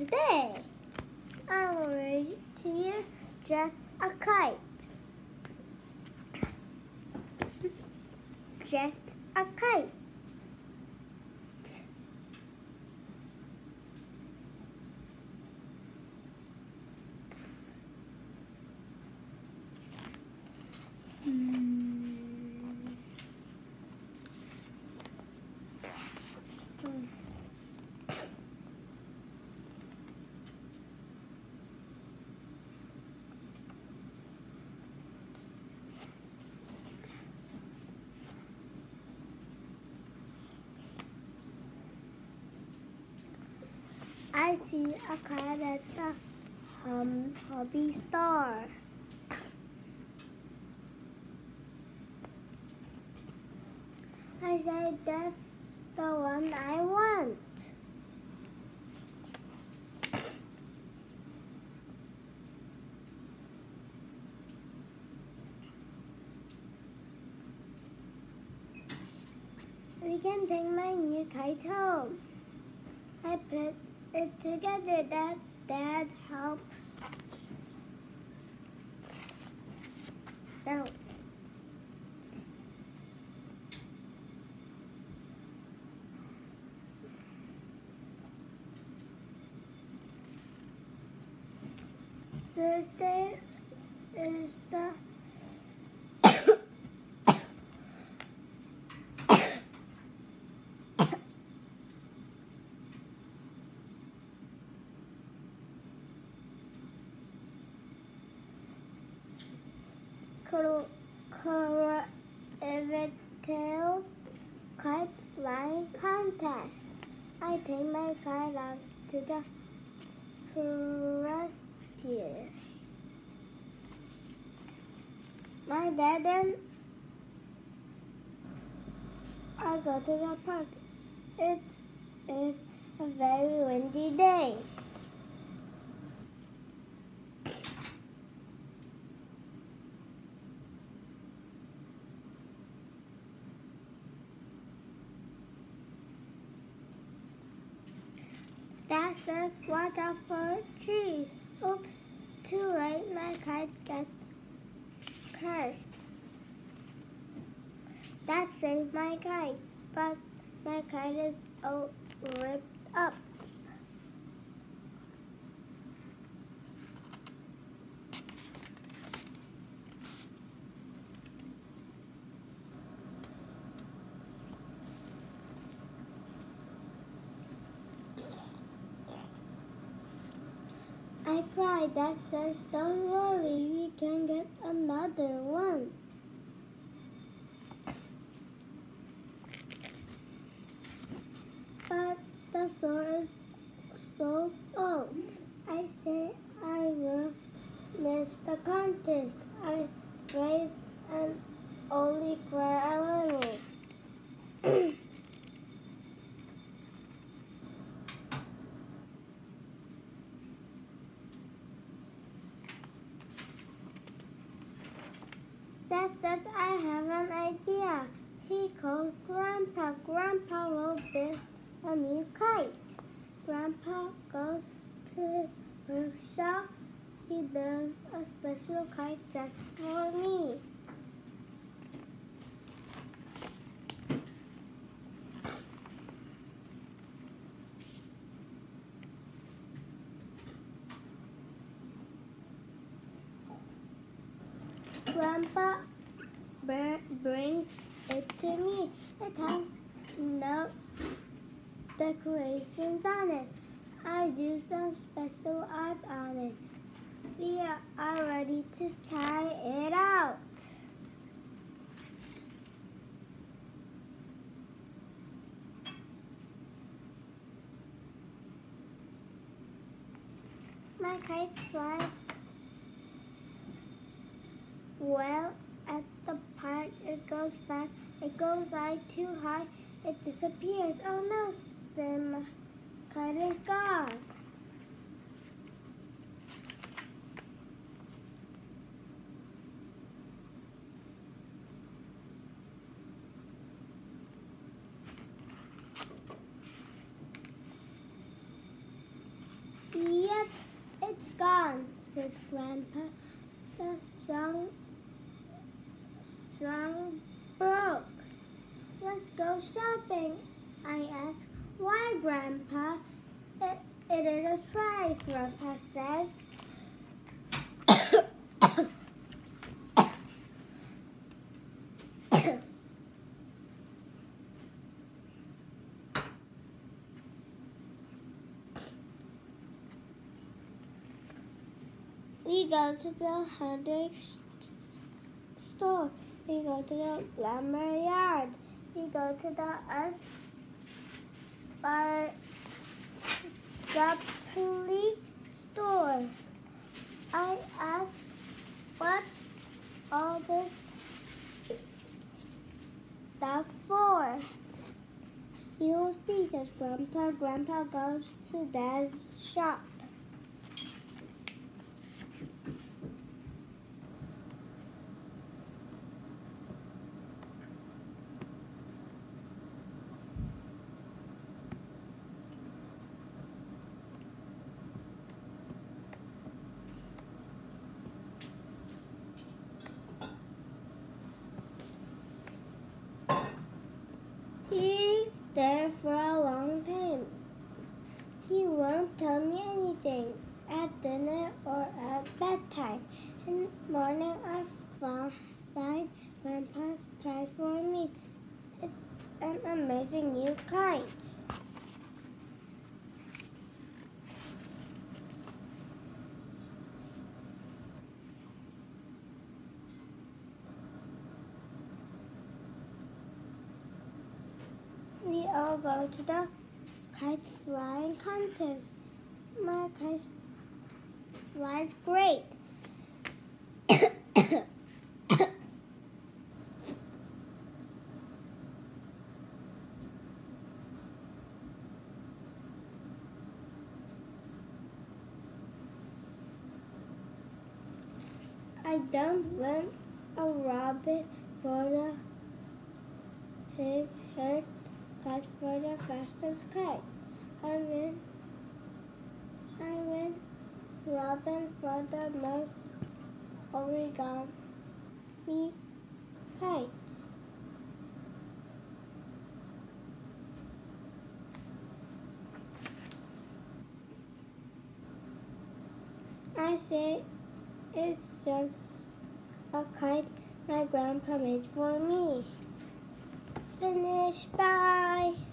Today, I will read to you just a kite. Just a kite. I see a kite at the um, hobby store. I said that's the one I want. We can take my new kite home. I put it together. That that helps. Now, Thursday is the Cor- Evertail kite flying contest. I take my kite out to the forest here. My dad and I go to the park. It is a very windy day. That says watch out for trees. Oops, too late, my kite got cursed. That saved my kite, but my kite is all ripped up. Cried. That says, don't worry, we can get another one. But the store is sold out. I say I will miss the contest. I brave and only cry a little. Just I have an idea. He calls Grandpa. Grandpa will build a new kite. Grandpa goes to his workshop. He builds a special kite just for me. Grandpa brings it to me. It has no decorations on it. I do some special art on it. We are ready to try it out. My kite flies well at the park. It goes fast. It goes high too high. It disappears. Oh no, Sim. Kite is gone. It's gone, says Grandpa. The strong, strong broke. Let's go shopping, I ask. Why, Grandpa? It, it is a surprise, Grandpa says. We go to the hardware store. We go to the lumber yard. We go to the us bar supply store. I ask, what's all this stuff for? You'll see, says Grandpa. Grandpa goes to Dad's shop. He's there for a long time. He won't tell me anything at dinner or at bedtime. In the morning, I fi- find Grandpa's prize for me. It's an amazing new kite. We all go to the kite flying contest. My kite flies great. I don't want a rabbit for the pig head kite for the fastest kite. I win. I win. Robin for the most origami kites. I say it's just a kite my grandpa made for me. Finish. Bye.